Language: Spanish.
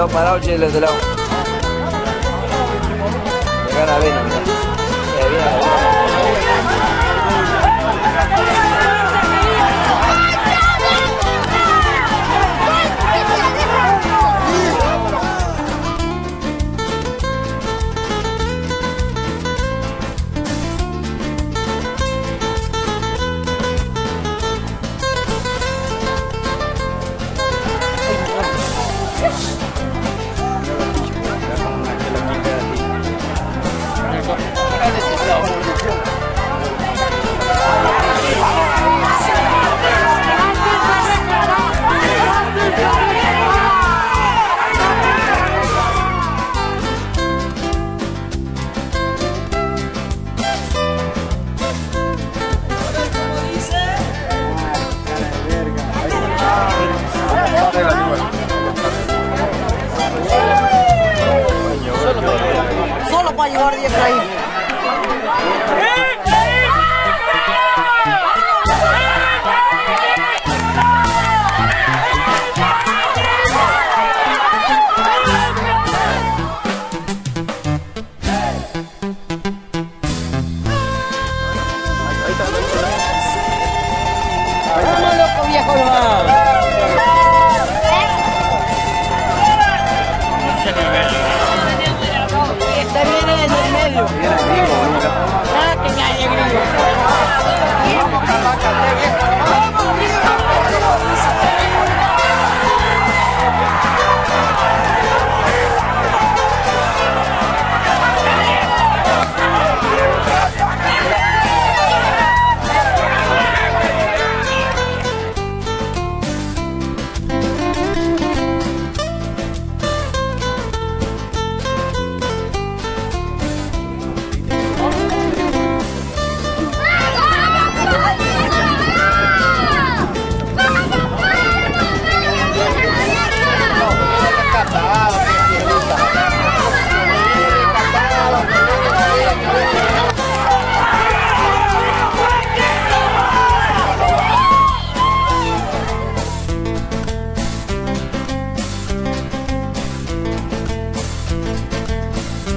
quedamos parados, che, del otro lado. Me gana Veno, mirá. Eh, bien, bien.